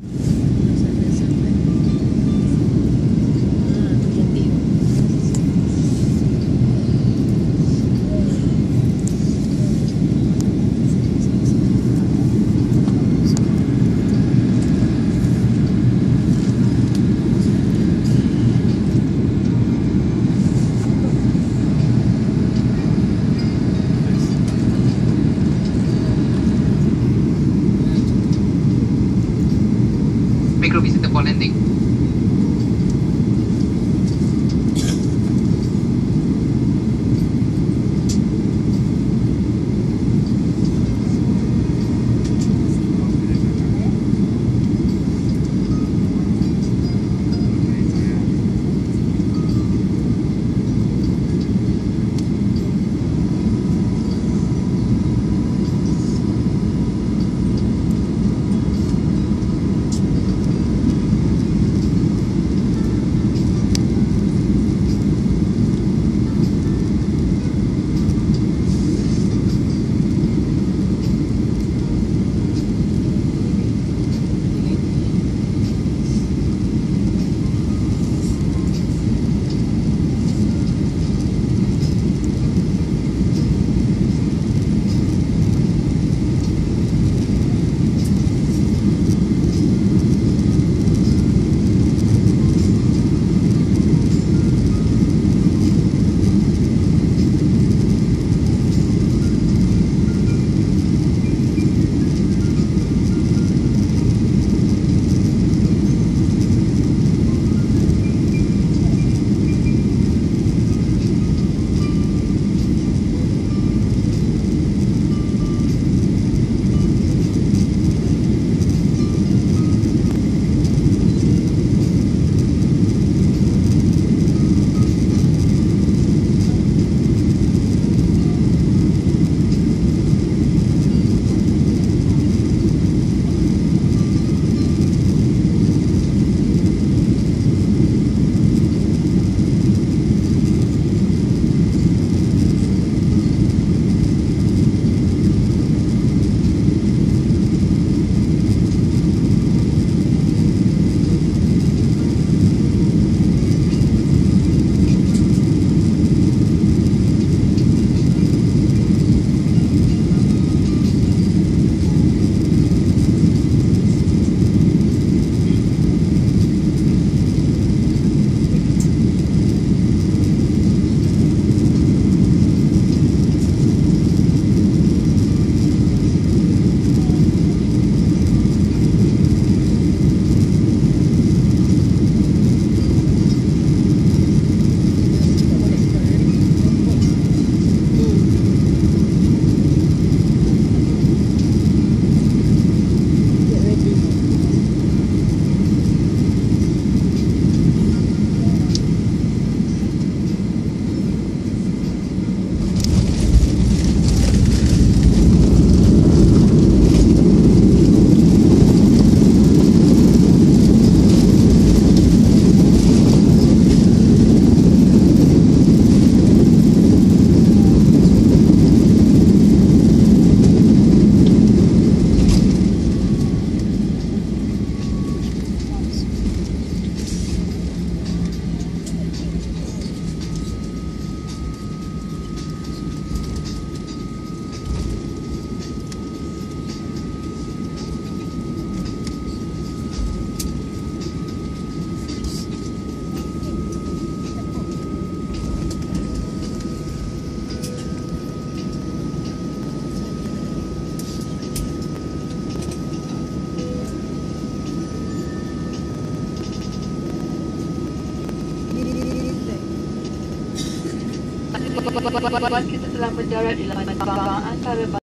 you Micro visitor for landing. Kita telah mendarat di lapangan antara